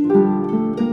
Música